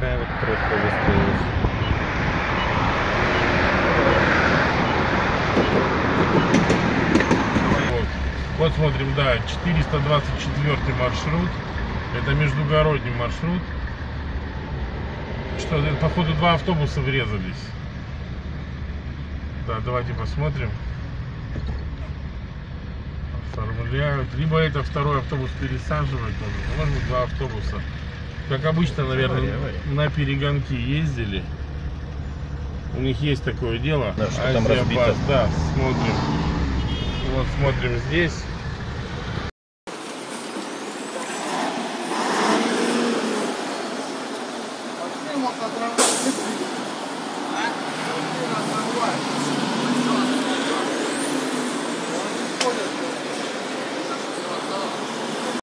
такая вот просьба выстроилась. Вот. Смотрим, да, 424 маршрут. Это междугородний маршрут. Что, походу, два автобуса врезались. Да, давайте посмотрим. Оформляют. Либо это второй автобус пересаживать нужно. Может быть, два автобуса как обычно, наверное, на перегонки ездили. У них есть такое дело. Да, что Азия там разбито. Бас, да, смотрим. Вот смотрим здесь. Спасибо,